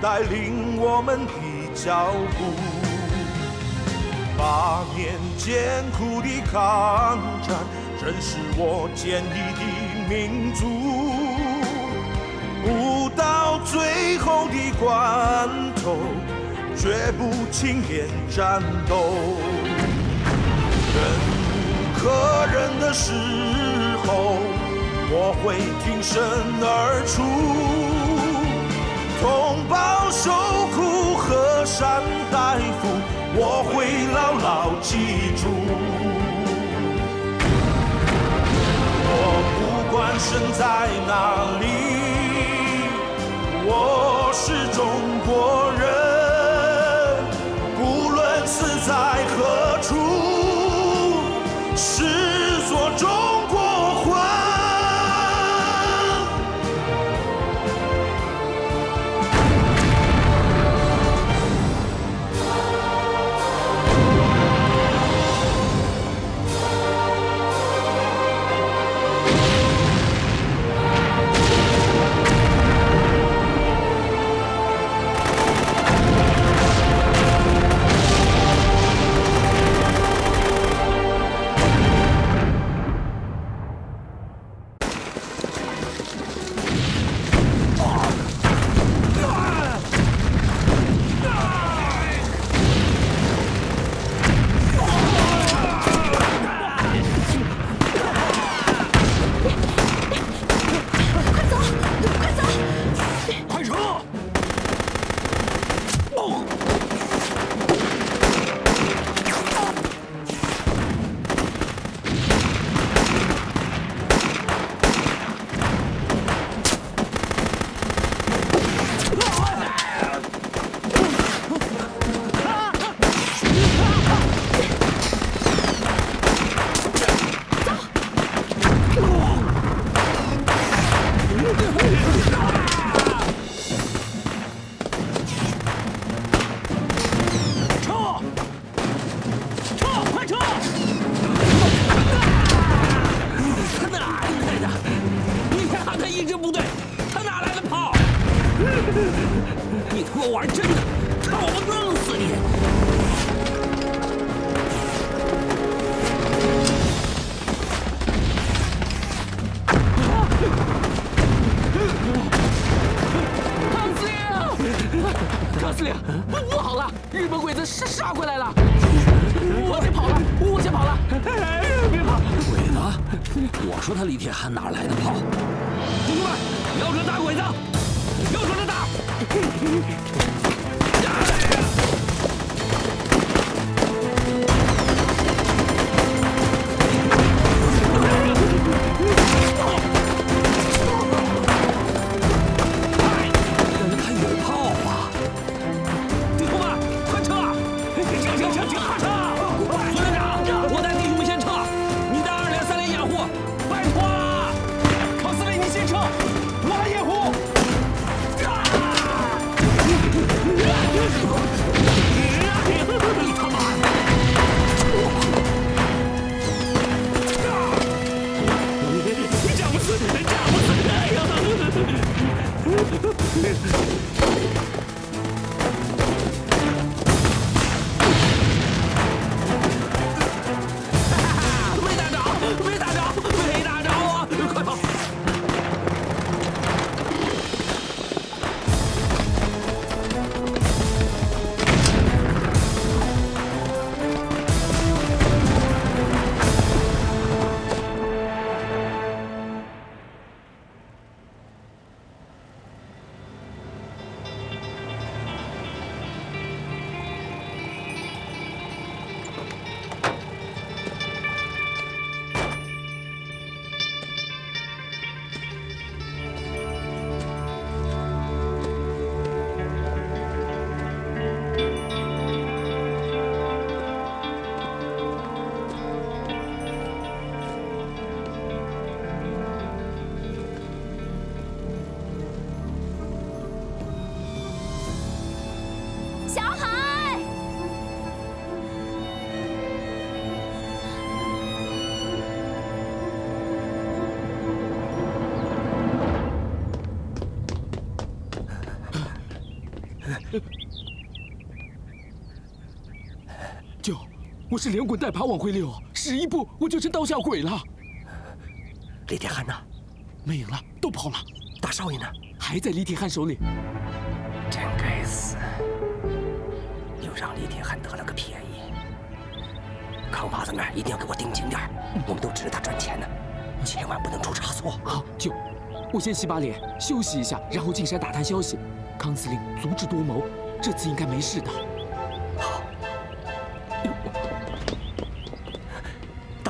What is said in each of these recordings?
带领我们的脚步。八年艰苦的抗战，真是我坚毅的民族。不到最后的关头，绝不轻言战斗。忍无可忍的时候，我会挺身而出。同胞受苦，河山待复，我会牢牢记住。我不管生在哪里，我是中国人，不论死在何。我是连滚带爬往回溜，使一步我就成刀下鬼了。李铁汉呢？没影了，都跑了。大少爷呢？还在李铁汉手里。真该死！又让李铁汉得了个便宜。康巴子那儿一定要给我盯紧点，我们都指着他赚钱呢，千万不能出差错。好，舅，我先洗把脸，休息一下，然后进山打探消息。康司令足智多谋，这次应该没事的。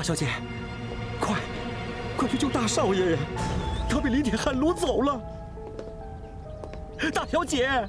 大小姐，快，快去救大少爷呀！他被李铁汉掳走了。大小姐。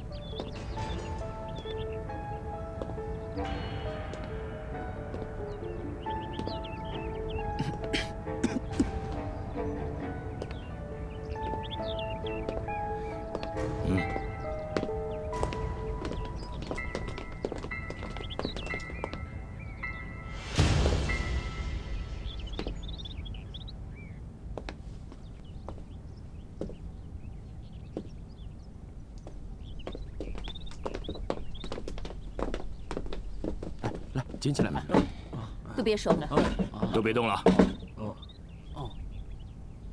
别守了，都别动了。哦哦，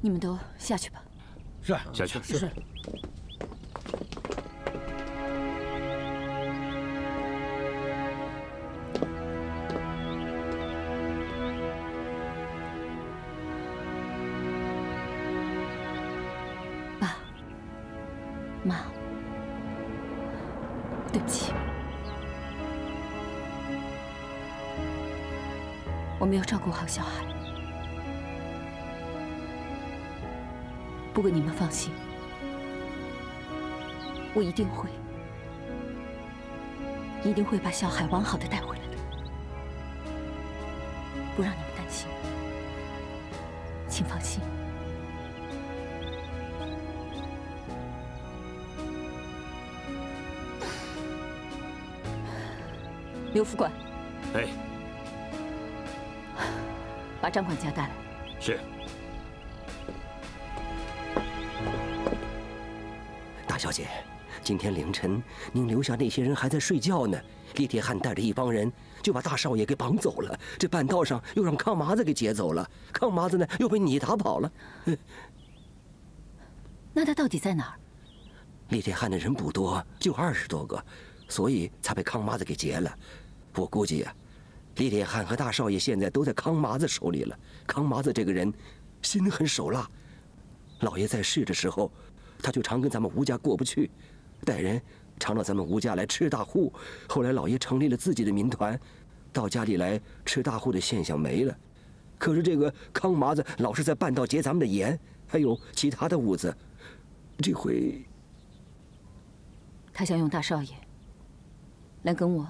你们都下去吧。是，下去。是。顾好小孩，不过你们放心，我一定会，一定会把小孩完好的带回来的，不让你们担心，请放心。刘副官。哎。把张管家带来。是。大小姐，今天凌晨您留下那些人还在睡觉呢。李铁汉带着一帮人就把大少爷给绑走了，这半道上又让康麻子给劫走了，康麻子呢又被你打跑了。那他到底在哪儿？李铁汉的人不多，就二十多个，所以才被康麻子给劫了。我估计呀。李铁汉和大少爷现在都在康麻子手里了。康麻子这个人，心狠手辣。老爷在世的时候，他就常跟咱们吴家过不去，带人常到咱们吴家来吃大户。后来老爷成立了自己的民团，到家里来吃大户的现象没了。可是这个康麻子老是在半道劫咱们的盐，还有其他的物资。这回，他想用大少爷来跟我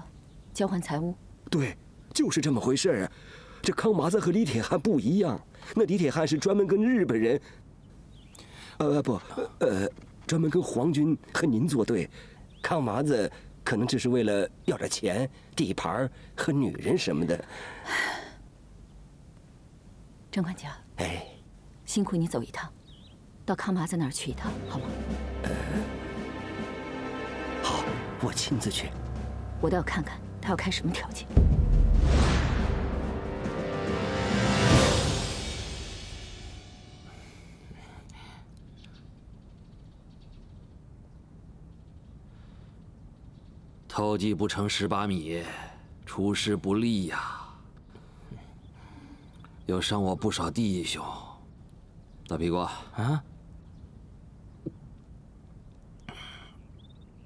交换财物。对。就是这么回事啊！这康麻子和李铁汉不一样，那李铁汉是专门跟日本人，呃不，呃，专门跟皇军和您作对。康麻子可能只是为了要点钱、地盘和女人什么的。张管家，哎，辛苦你走一趟，到康麻子那儿去一趟，好吗？好，我亲自去。我倒要看看他要开什么条件。偷鸡不成蚀把米，出师不利呀！又伤我不少弟兄。大屁股啊！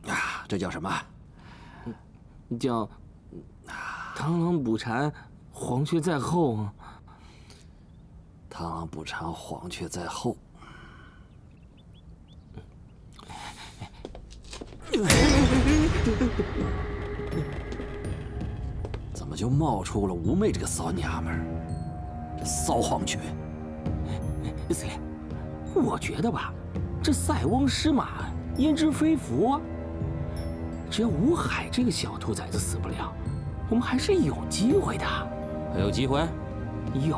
啊，这叫什么？叫螳螂捕蝉，黄雀在后。螳螂捕蝉，黄雀在后。怎么就冒出了吴媚这个骚娘们儿？这骚黄雀！司令，我觉得吧，这塞翁失马焉知非福啊！只要吴海这个小兔崽子死不了，我们还是有机会的。还有机会？有。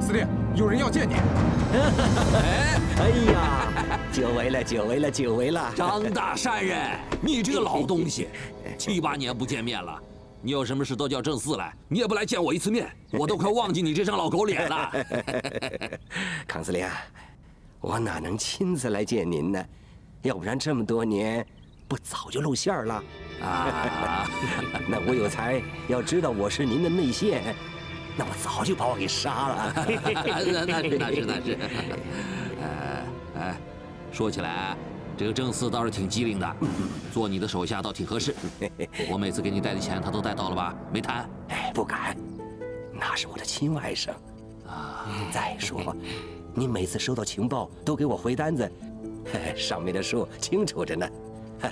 司令，有人要见你。哎呀！久违了，久违了，久违了！张大善人，你这个老东西，七八年不见面了，你有什么事都叫郑四来，你也不来见我一次面，我都快忘记你这张老狗脸了。康司令，我哪能亲自来见您呢？要不然这么多年，不早就露馅了？啊，那吴有才要知道我是您的内线，那我早就把我给杀了。那是那是那是。呃哎，说起来，这个郑四倒是挺机灵的，做你的手下倒挺合适。我每次给你带的钱，他都带到了吧？没贪？哎，不敢，那是我的亲外甥。啊，再说，你每次收到情报都给我回单子，上面的数清楚着呢。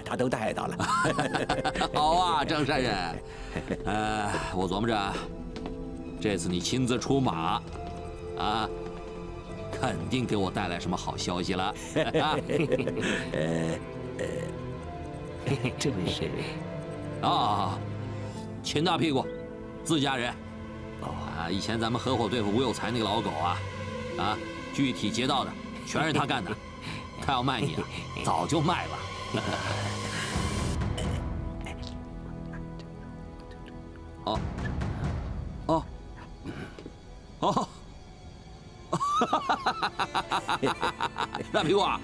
他都带到了，好啊，张山人。呃，我琢磨着，这次你亲自出马，啊，肯定给我带来什么好消息了。呃呃，这位是？啊，秦大屁股，自家人。啊，以前咱们合伙对付吴有才那个老狗啊，啊，具体劫道的全是他干的。他要卖你啊，早就卖了。哦，哦，大屁股啊！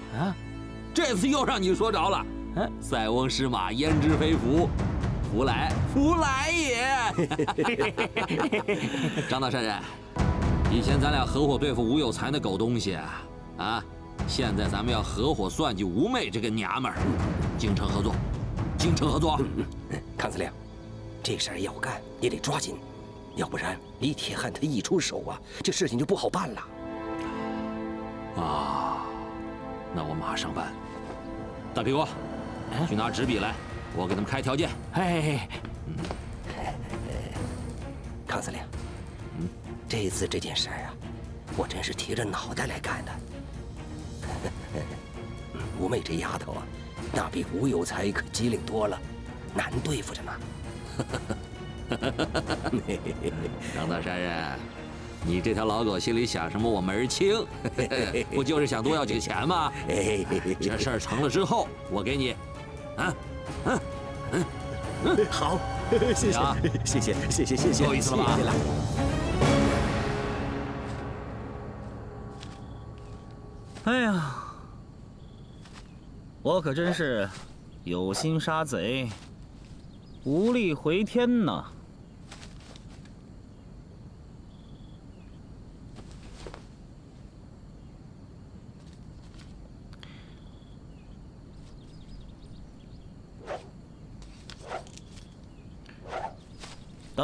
这次又让你说着了。塞翁失马，焉知非福，福来福来也。张大善人，以前咱俩合伙对付吴有才那狗东西啊，啊！现在咱们要合伙算计吴妹这个娘们儿，精诚合作，精诚合作。康司令，这事儿要干也得抓紧，要不然李铁汉他一出手啊，这事情就不好办了。啊，那我马上办。大屁股，去拿纸笔来，我给他们开条件。哎，康司令，嗯，这次这件事儿啊，我真是提着脑袋来干的。吴妹这丫头啊，那比吴有才可机灵多了，难对付着呢。张大山人，你这条老狗心里想什么我门儿清，不就是想多要几个钱吗？这事儿成了之后，我给你，啊，嗯嗯嗯，好，谢谢，谢谢，谢谢，谢谢，够意思了吧？哎呀，我可真是有心杀贼，无力回天呐！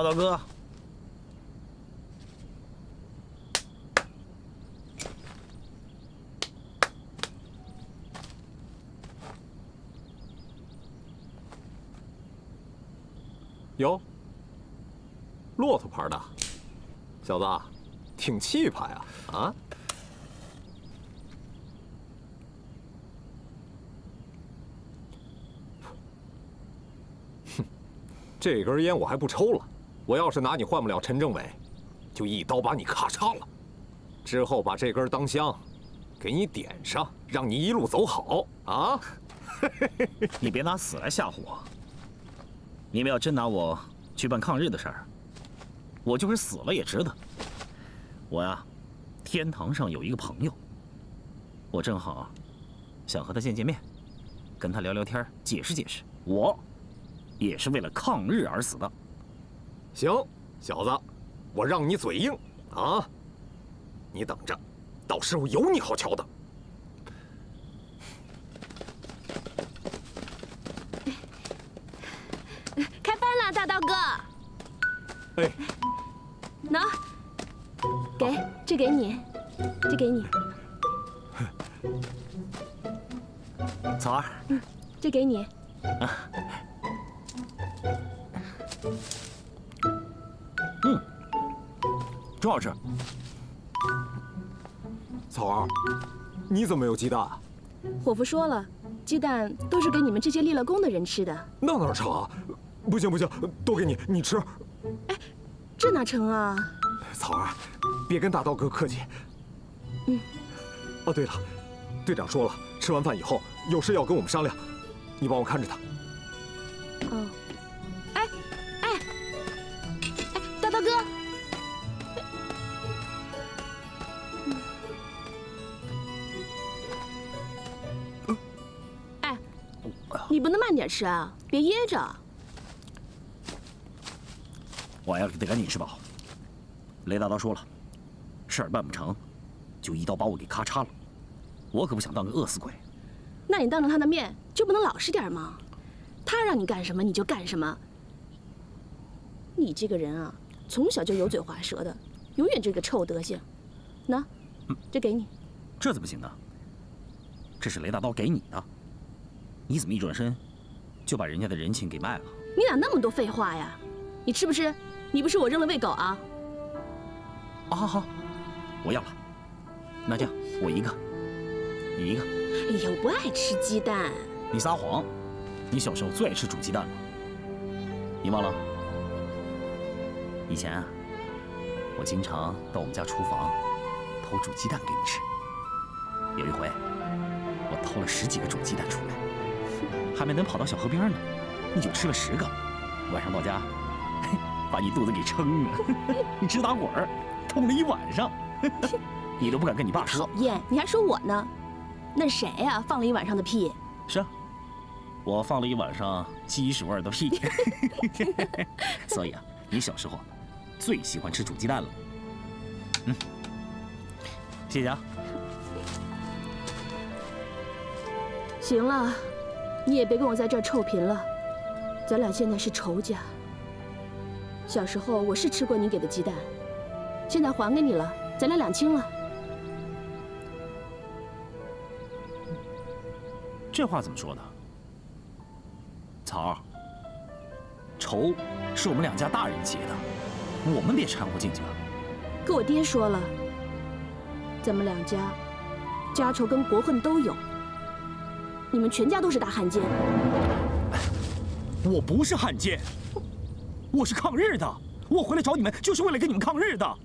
大哥。哟，骆驼牌的，小子，挺气派啊！啊，哼，这根烟我还不抽了。我要是拿你换不了陈政委，就一刀把你咔嚓了，之后把这根当香，给你点上，让你一路走好啊！你别拿死来吓唬我。你们要真拿我去办抗日的事儿，我就是死了也值得。我呀，天堂上有一个朋友，我正好想和他见见面，跟他聊聊天，解释解释，我也是为了抗日而死的。行，小子，我让你嘴硬啊！你等着，到时候有你好瞧的。开饭了大刀哥，哎，喏，给，这给你，这给你。草儿，嗯，这给你。嗯，真好吃。草儿，你怎么有鸡蛋？伙夫说了，鸡蛋都是给你们这些立了功的人吃的。那哪成啊？不行不行，都给你，你吃。哎，这哪成啊？草儿，别跟大刀哥客气。嗯。哦，对了，队长说了，吃完饭以后有事要跟我们商量，你帮我看着他。点吃啊，别噎着。我呀得赶紧吃饱。雷大刀说了，事儿办不成，就一刀把我给咔嚓了。我可不想当个饿死鬼。那你当着他的面就不能老实点吗？他让你干什么你就干什么。你这个人啊，从小就油嘴滑舌的，永远这个臭德行。那，这给你。这怎么行呢？这是雷大刀给你的，你怎么一转身就把人家的人情给卖了？你哪那么多废话呀？你吃不吃？你不是我扔了喂狗啊？啊好好，我要了。那这样，我一个，你一个。哎呀，我不爱吃鸡蛋。你撒谎！你小时候最爱吃煮鸡蛋了。你忘了？以前啊，我经常到我们家厨房偷煮鸡蛋给你吃。有一回，我偷了十几个煮鸡蛋出来，还没等跑到小河边呢，你就吃了十个。晚上到家，把你肚子给撑的，你直打滚儿，痛了一晚上，你都不敢跟你爸说。讨厌，你还说我呢？那谁呀，放了一晚上的屁？是啊，我放了一晚上鸡屎味的屁。所以啊，你小时候最喜欢吃煮鸡蛋了。嗯，谢谢啊。行了，你也别跟我在这儿臭贫了，咱俩现在是仇家。小时候我是吃过你给的鸡蛋，现在还给你了，咱俩两清了。这话怎么说呢？曹儿，仇是我们两家大人结的，我们别掺和进去了。跟我爹说了，咱们两家家仇跟国恨都有，你们全家都是大汉奸。我不是汉奸，我是抗日的，我回来找你们就是为了跟你们抗日的，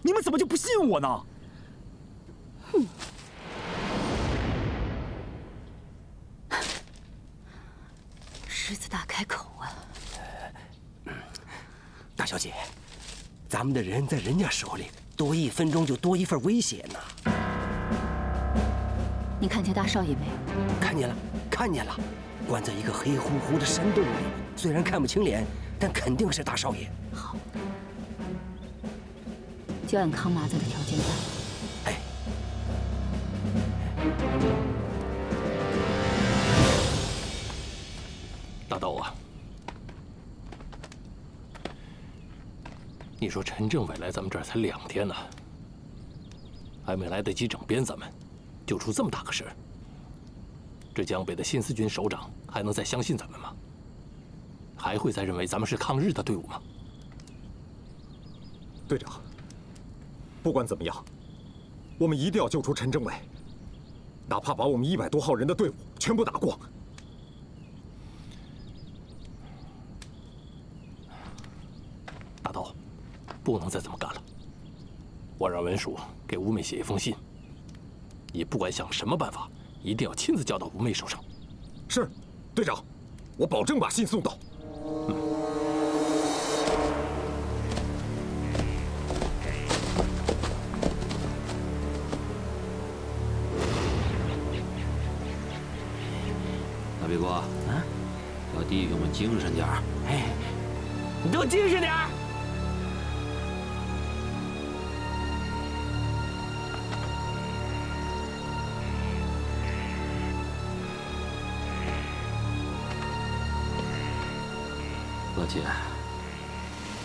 你们怎么就不信我呢？哼！狮子大开口啊！大小姐，咱们的人在人家手里，多一分钟就多一份危险呐。你看见大少爷没？看见了，看见了，关在一个黑乎乎的山洞里，虽然看不清脸，但肯定是大少爷。好，就按康麻子的条件办。哎，大刀啊，你说陈政委来咱们这儿才两天呢，还没来得及整编咱们，就出这么大个事儿。这江北的新四军首长还能再相信咱们吗？还会再认为咱们是抗日的队伍吗？队长，不管怎么样，我们一定要救出陈政委，哪怕把我们一百多号人的队伍全部打光。大刀，不能再这么干了。我让文书给吴美写一封信，你不管想什么办法，一定要亲自交到吴妹手上。是，队长，我保证把信送到。大屁股，啊，叫弟兄们精神点儿。哎，你都精神点儿！乐姐，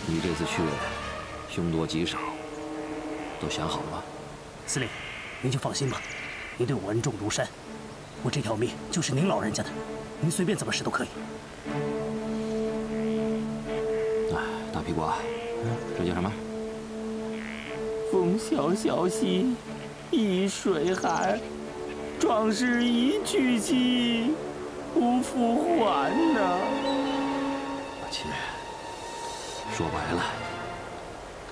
你这次去，凶多吉少，都想好了吗？司令，您就放心吧，您对我恩重如山，我这条命就是您老人家的，您随便怎么使都可以。哎，大屁股啊，这叫什么？风萧萧兮易水寒，壮士一去兮不复还呐。乐姐，说白了，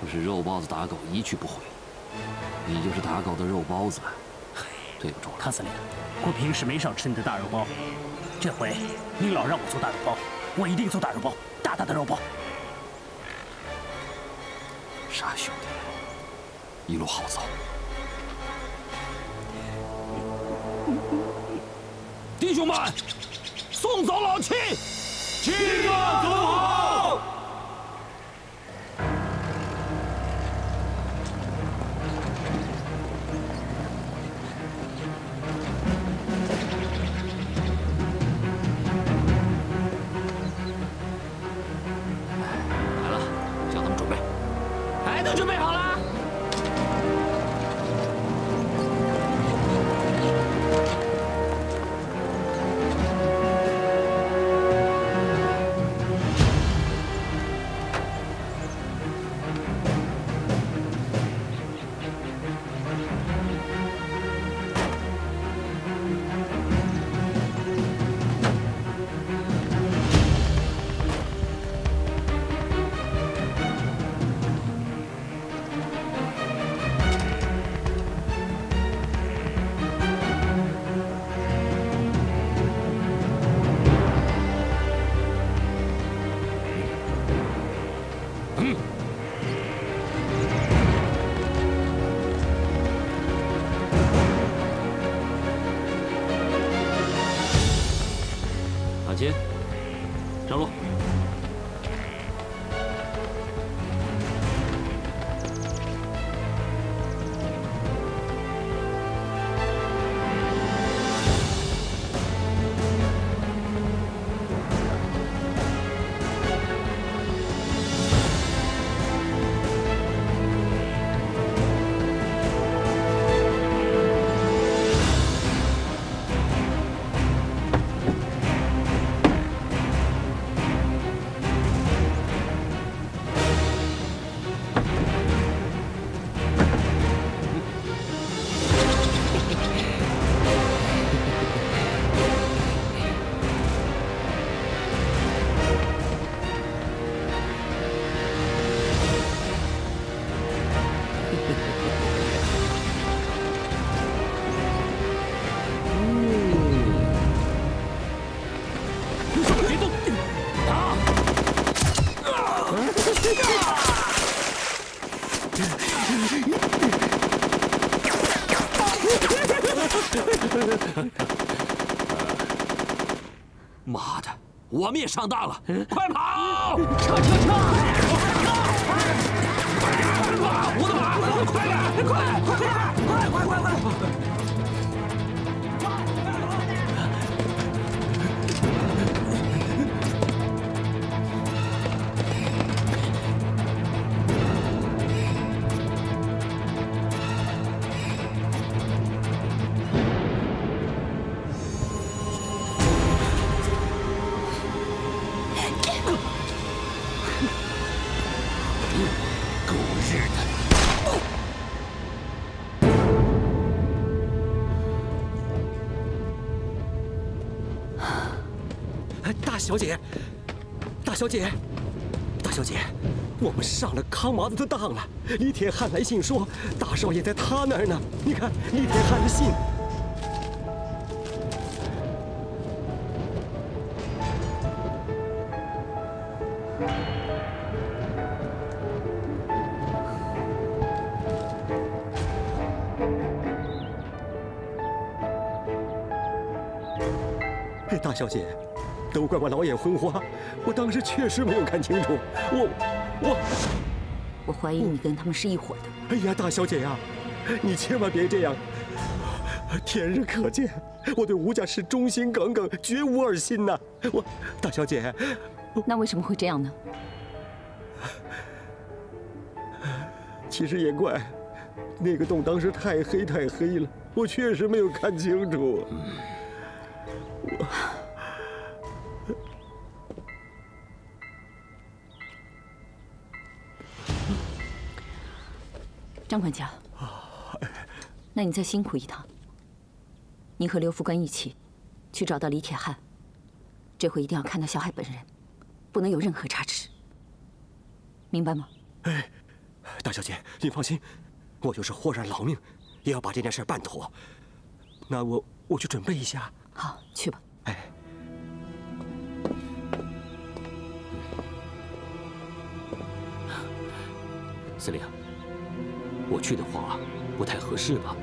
都是肉包子打狗一去不回，你就是打狗的肉包子。对不住了。康司令，我平时没少吃你的大肉包，这回你老让我做大肉包，我一定做大肉包，大大的肉包。傻兄弟，一路好走。弟兄们，送走老七！七个走好！我们也上当了！快跑！撤撤撤！狗日的！大小姐，大小姐，大小姐，我们上了康麻子的当了。李铁汉来信说，大少爷在他那儿呢。你看李铁汉的信。小姐，都怪我老眼昏花，我当时确实没有看清楚。我我我怀疑你跟他们是一伙的。哎呀，大小姐呀、你千万别这样。天日可见，我对吴家是忠心耿耿，绝无二心呐。我，大小姐，那为什么会这样呢？其实也怪，那个洞当时太黑太黑了，我确实没有看清楚。我。张管家，那你再辛苦一趟。你和刘副官一起，去找到李铁汉。这回一定要看到小海本人，不能有任何差池。明白吗？哎，大小姐，您放心，我就是豁上老命，也要把这件事办妥。那我我去准备一下。好，去吧。哎，司令，我去的话不太合适吧？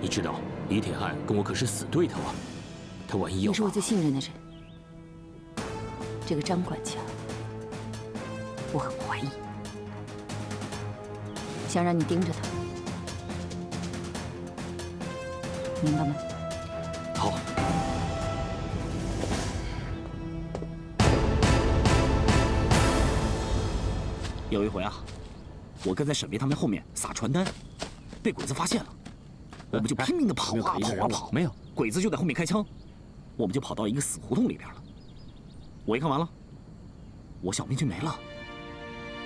你知道李铁汉跟我可是死对头啊，他万一要……你是我最信任的人，这个张管家，我很怀疑，想让你盯着他，明白吗？好。有一回啊，我跟在沈梅他们后面撒传单，被鬼子发现了，我们就拼命的跑啊跑啊跑，没有，鬼子就在后面开枪，我们就跑到一个死胡同里边了。我一看完了，我小命就没了。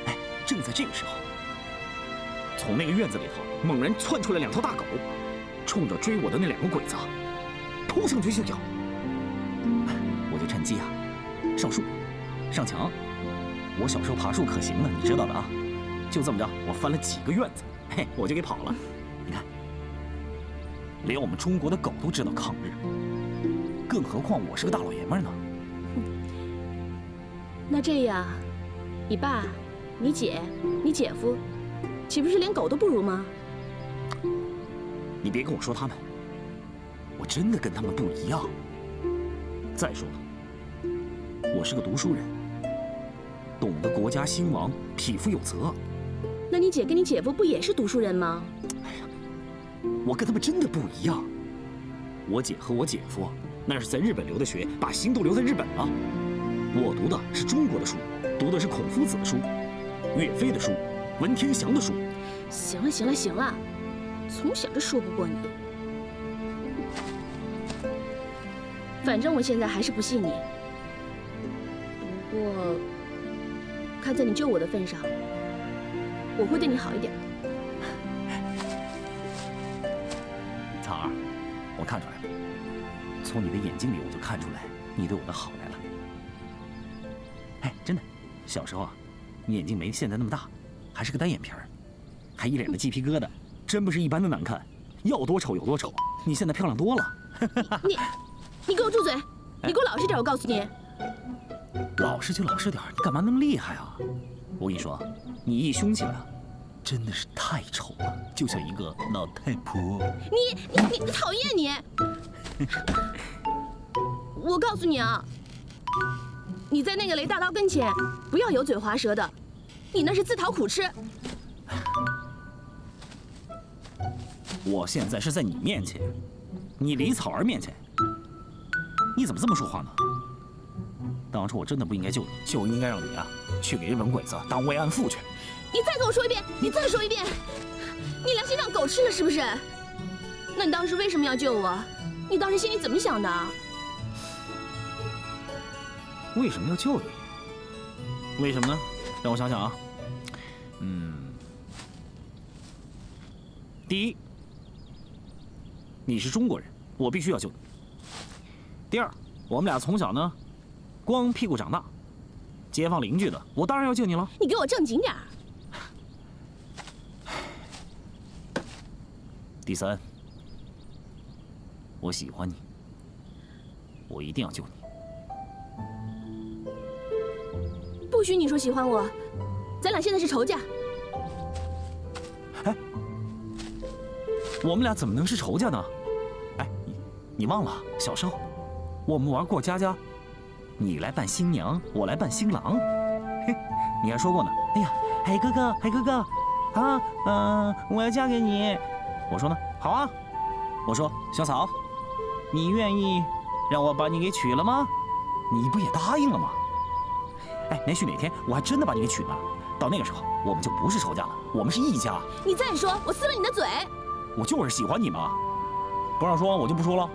哎，正在这个时候，从那个院子里头猛然窜出来两条大狗，冲着追我的那两个鬼子扑上去就咬。我就趁机啊，上树，上墙。我小时候爬树可行了，你知道的啊。就这么着，我翻了几个院子，嘿，我就给跑了。你看，连我们中国的狗都知道抗日，更何况我是个大老爷们呢。那这样，你爸、你姐、你姐夫，岂不是连狗都不如吗？你别跟我说他们，我真的跟他们不一样。再说了，我是个读书人，懂得国家兴亡，匹夫有责。那你姐跟你姐夫不也是读书人吗？哎呀我跟他们真的不一样。我姐和我姐夫那是在日本留的学，把心都留在日本了。我读的是中国的书，读的是孔夫子的书，岳飞的书，文天祥的书。行了行了行了，从小就说不过你。反正我现在还是不信你。不过，看在你救我的份上，我会对你好一点的。苍儿，我看出来了，从你的眼睛里我就看出来你对我的好来了。哎，真的，小时候啊，你眼睛没现在那么大，还是个单眼皮儿，还一脸的鸡皮疙瘩，真不是一般的难看，要多丑有多丑。你现在漂亮多了。你，你给我住嘴！你给我老实点，我告诉你。老实就老实点，你干嘛那么厉害啊？我跟你说，你一凶起来，真的是太丑了，就像一个老太婆。你你你讨厌你！我告诉你啊，你在那个雷大刀跟前不要油嘴滑舌的，你那是自讨苦吃。我现在是在你面前，你李草儿面前，你怎么这么说话呢？当初我真的不应该救你，就应该让你啊去给日本鬼子当慰安妇去。你再跟我说一遍，你再说一遍，你良心让狗吃了是不是？那你当时为什么要救我？你当时心里怎么想的？为什么要救你？为什么呢？让我想想啊。嗯，第一，你是中国人，我必须要救你。第二，我们俩从小呢，光屁股长大，街坊邻居的，我当然要救你了。你给我正经点儿。第三，我喜欢你，我一定要救你。不许你说喜欢我，咱俩现在是仇家。哎我们俩怎么能是仇家呢？哎，你你忘了小时候我们玩过家家，你来扮新娘，我来扮新郎。嘿，你还说过呢。哎呀，海哥哥，海哥哥，啊，嗯、我要嫁给你。我说呢，好啊。我说小草，你愿意让我把你给娶了吗？你不也答应了吗？哎，也许哪天我还真的把你给娶了，到那个时候我们就不是仇家了，我们是一家。你再说，我撕了你的嘴。我就是喜欢你嘛，不让说我就不说了。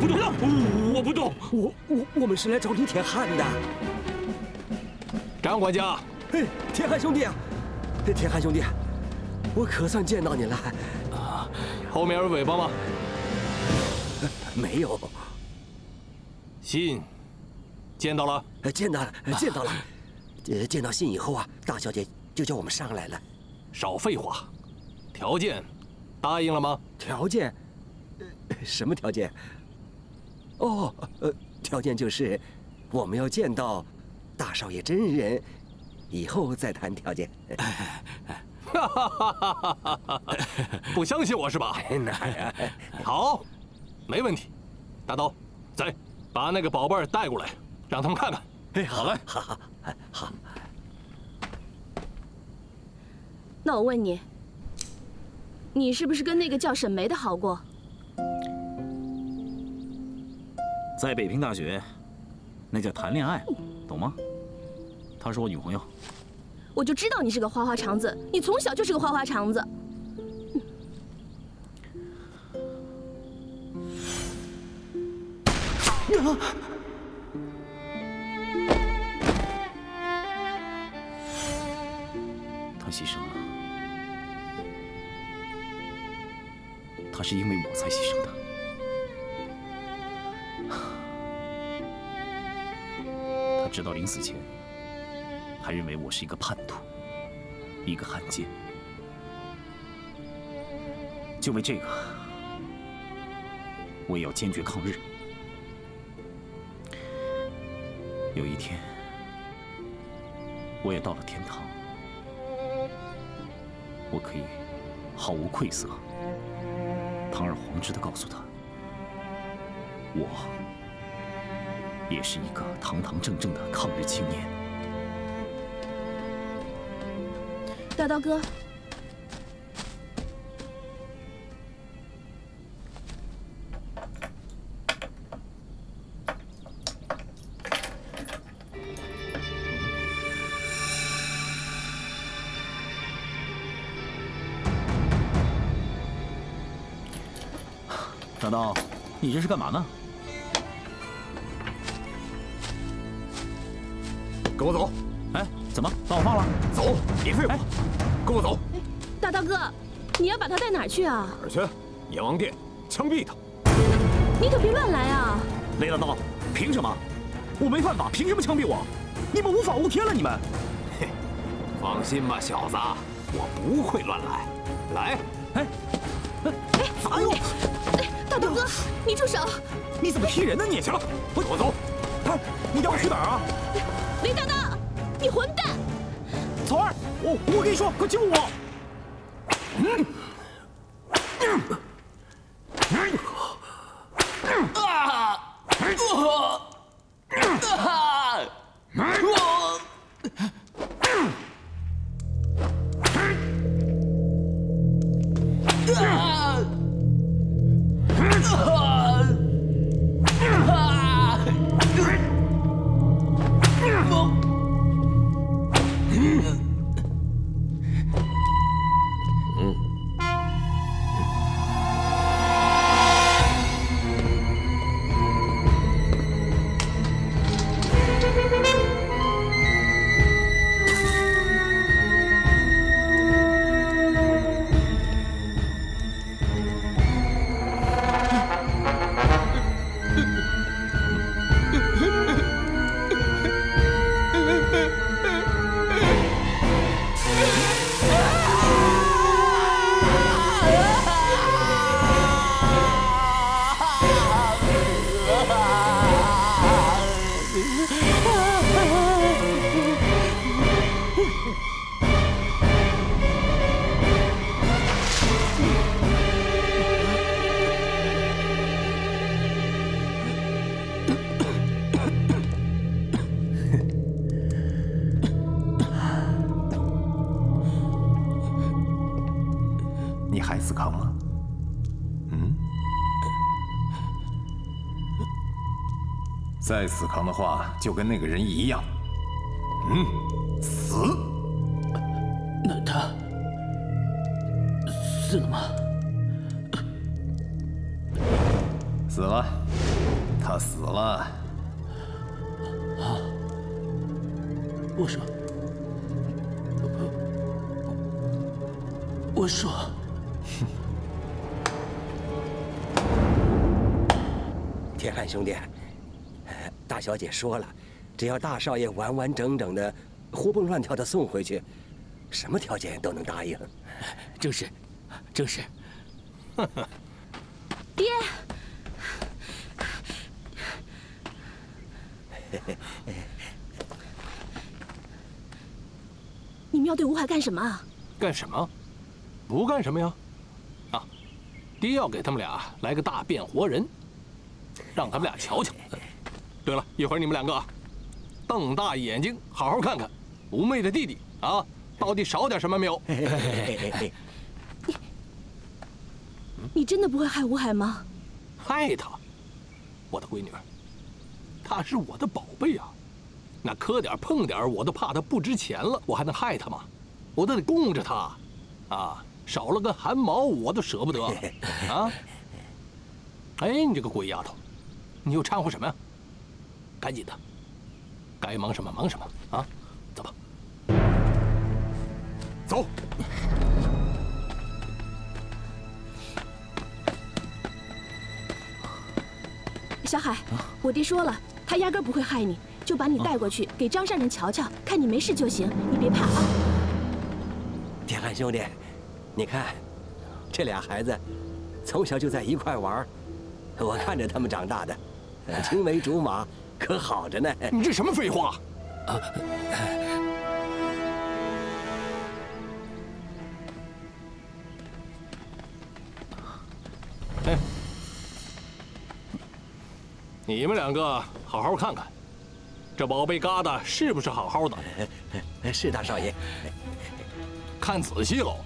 不动。我不动我我我们是来找你铁汉的。张管家，嘿，铁汉兄弟啊，铁汉兄弟，我可算见到你了。啊，后面有尾巴吗？没有。信，见到了？见到了，见到了。呃，见到信以后啊，大小姐就叫我们上来了。少废话，条件答应了吗？条件？什么条件？哦，呃，条件就是我们要见到大少爷真人，以后再谈条件。哈哈哈哈哈！不相信我是吧？哪呀？好，没问题。大刀，走，把那个宝贝儿带过来，让他们看看。哎，好嘞，好好好。那我问你，你是不是跟那个叫沈梅的好过？在北平大学，那叫谈恋爱，懂吗？她是我女朋友。我就知道你是个花花肠子，你从小就是个花花肠子。他牺牲了，他是因为我才牺牲的。直到临死前，还认为我是一个叛徒，一个汉奸。就为这个，我也要坚决抗日。有一天，我也到了天堂，我可以毫无愧色、堂而皇之的告诉他，我也是一个堂堂正正的抗日青年。大刀哥。大刀，你这是干嘛呢？跟我走！哎，怎么把我放了？走！别废话，跟我走！大刀哥，你要把他带哪儿去啊？哪儿去？阎王殿，枪毙他！你可别乱来啊！雷大刀，凭什么？我没犯法，凭什么枪毙我？你们无法无天了，你们！嘿，放心吧，小子，我不会乱来。来，哎，哎，哎呦！大刀哥，你住手！你怎么踢人呢？你行了，跟我走。哎，你要我去哪儿啊？林大大，你混蛋！草儿，我我跟你说，快救我！嗯。再死扛的话，就跟那个人一样。嗯，死。那他死了吗？小姐说了，只要大少爷完完整整的、活蹦乱跳的送回去，什么条件都能答应。正是，正是。爹，你们要对吴海干什么啊？干什么？不干什么呀？啊，爹要给他们俩来个大变活人，让他们俩瞧瞧。对了，一会儿你们两个瞪大眼睛，好好看看吴妹的弟弟啊，到底少点什么没有？你你真的不会害吴海吗？害他，我的闺女，她是我的宝贝啊！那磕点碰点，我都怕她不值钱了，我还能害她吗？我都得供着她，啊，少了根汗毛我都舍不得 啊！哎，你这个鬼丫头，你又掺和什么呀？赶紧的，该忙什么忙什么啊！走吧，走。小海，我爹说了，他压根不会害你，就把你带过去给张善人瞧瞧，看你没事就行，你别怕啊。铁汉兄弟，你看，这俩孩子从小就在一块玩，我看着他们长大的，青梅竹马，可好着呢。你这什么废话？啊！哎，你们两个好好看看，这宝贝疙瘩是不是好好的？是大少爷。看仔细喽，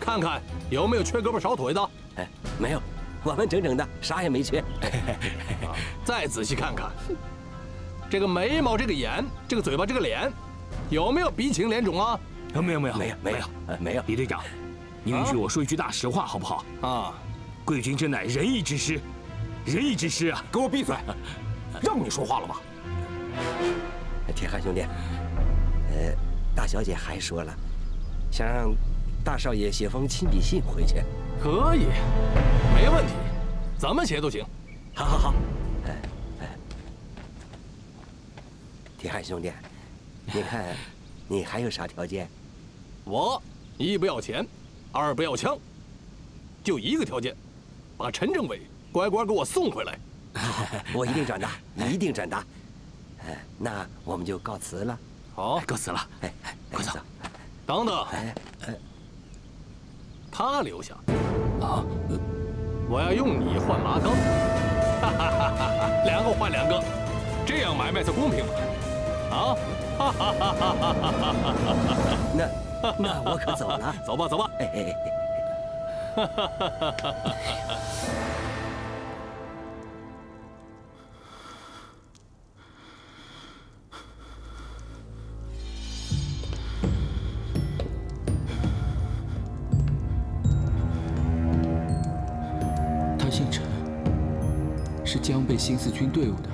看看有没有缺胳膊少腿的。哎，没有，完完整整的，啥也没缺。再仔细看看，这个眉毛、这个眼、这个嘴巴、这个脸，有没有鼻青脸肿啊？没有，没有，没有，没有，没有。李队长，你允许我说一句大实话好不好？啊，贵军真乃仁义之师，仁义之师啊！给我闭嘴！让你说话了吗？铁汉兄弟，呃，大小姐还说了。想让大少爷写封亲笔信回去，可以，没问题，怎么写都行。好，好，好。哎，哎，铁汉兄弟，你看，你还有啥条件？我一不要钱，二不要枪，就一个条件，把陈政委乖乖给我送回来。我一定转达，一定转达。哎，那我们就告辞了。好，告辞了。哎，快走。等等，他留下啊！我要用你换麻钢，哈哈哈哈哈！两个换两个，这样买卖才公平嘛！啊！哈哈哈哈哈！那那我可走了，走 吧走吧！哈哈哈哈哈！将被新四军队伍的，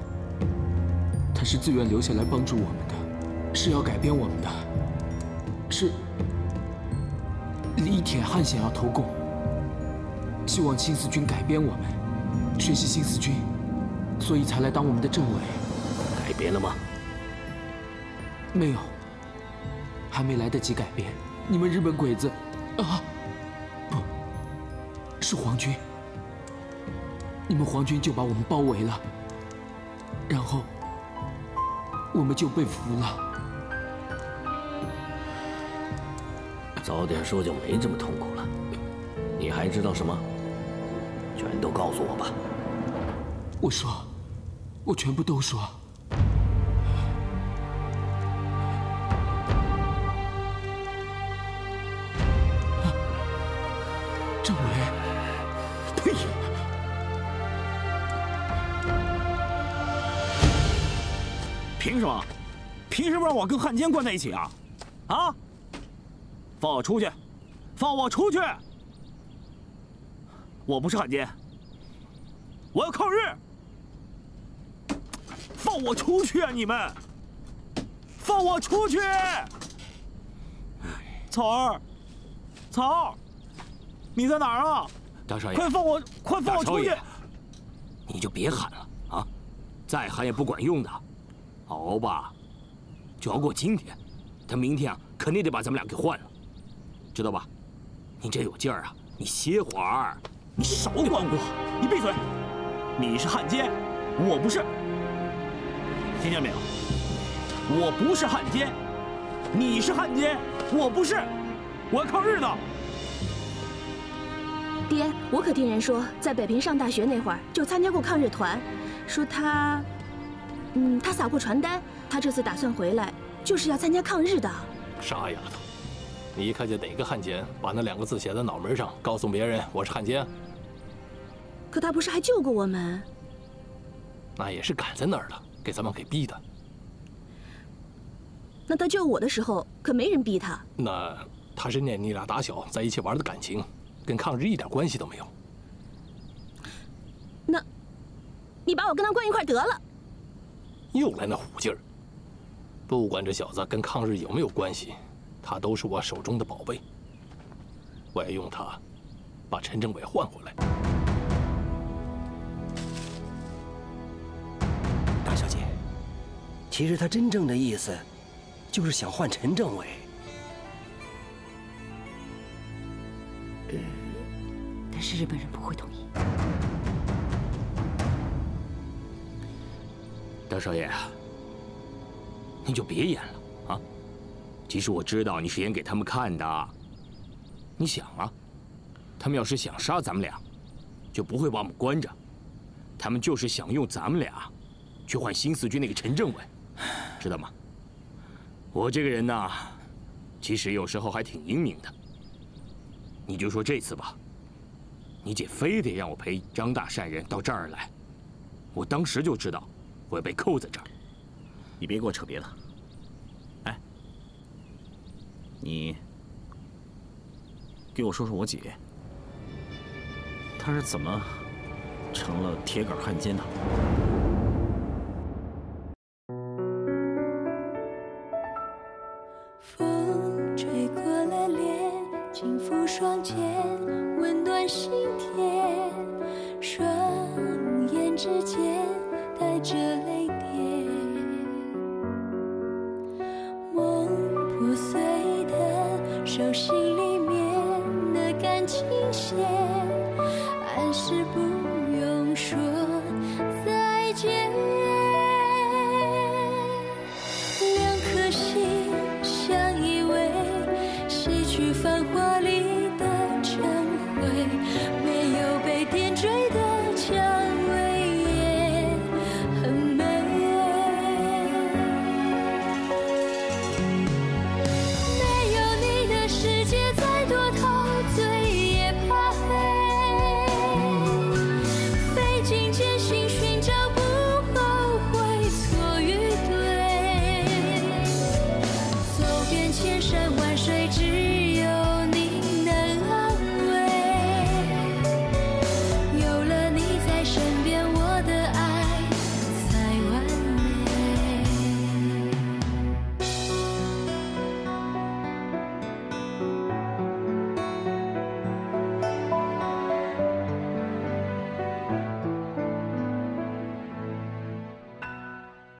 他是自愿留下来帮助我们的，是要改变我们的，是李铁汉想要投共，希望新四军改编我们，学习新四军，所以才来当我们的政委。改编了吗？没有，还没来得及改编。你们日本鬼子，啊，不是皇军。你们皇军就把我们包围了，然后我们就被俘了。早点说就没这么痛苦了。你还知道什么？全都告诉我吧。我说，我全部都说。凭什么让我跟汉奸关在一起啊？啊！放我出去！放我出去！我不是汉奸，我要抗日！放我出去啊！你们，放我出去！草儿，草儿，你在哪儿啊？大少爷，快放我，快放我出去！你就别喊了啊，再喊也不管用的。熬吧，就熬过今天，他明天啊，肯定得把咱们俩给换了，知道吧？你这有劲儿啊，你歇会儿。你少管我！你闭嘴！你是汉奸，我不是。听见没有？我不是汉奸，你是汉奸，我不是。我要抗日的。爹，我可听人说，在北平上大学那会儿就参加过抗日团，说他，嗯，他撒过传单。他这次打算回来，就是要参加抗日的。傻丫头，你看见哪个汉奸把那两个字写在脑门上，告诉别人我是汉奸？可他不是还救过我们？那也是赶在那儿了，给咱们给逼的。那他救我的时候，可没人逼他。那他是念你俩打小在一起玩的感情，跟抗日一点关系都没有。那，你把我跟他关一块得了。又来那虎劲儿。不管这小子跟抗日有没有关系，他都是我手中的宝贝。我要用他，把陈政委换回来。大小姐其实他真正的意思，就是想换陈政委。但是日本人不会同意。大少爷，你就别演了啊！其实我知道你是演给他们看的。你想啊，他们要是想杀咱们俩，就不会把我们关着。他们就是想用咱们俩，去换新四军那个陈政委。知道吗？我这个人呐，其实有时候还挺英明的。你就说这次吧，你姐非得让我陪张大善人到这儿来，我当时就知道我要被扣在这儿。你别给我扯别的。哎，你给我说说我姐，她是怎么成了铁杆汉奸的？风吹过了脸，轻抚双肩，温暖心田，双眼之间这里。